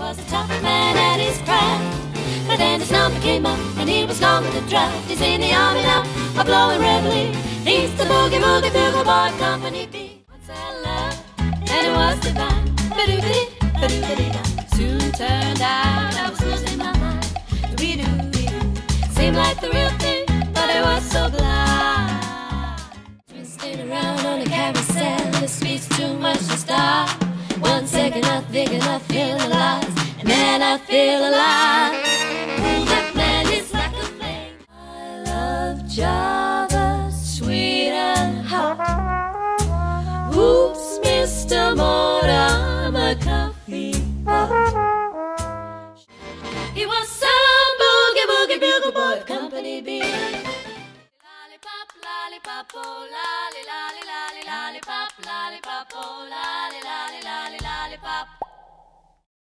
was a tough man at his craft. But then his number came up and he was gone with the draft. He's in the army now, a blowing reveille. He's the boogie woogie bugle boy, company B. Once I loved, and it was divine. Ba-doo-ba-dee, ba-doo-ba-dee-da. Soon turned out I was losing my mind. Doo-doo-doo. Seemed like the real thing, but I was so blind. Twisting around on a carousel, the speed's too much to stop. One second I think and I feel feel alive. Ooh, that man is like a flame. I love Java, sweet and hot. Oops, Mr. Moto, a coffee pot. He was some boogie boogie bugle boy of Company B. Lollipop, lollipop, oh, lolly, lolly, lolly, lollipop, lollipop, oh, lolly, lolly, lolly, lollipop.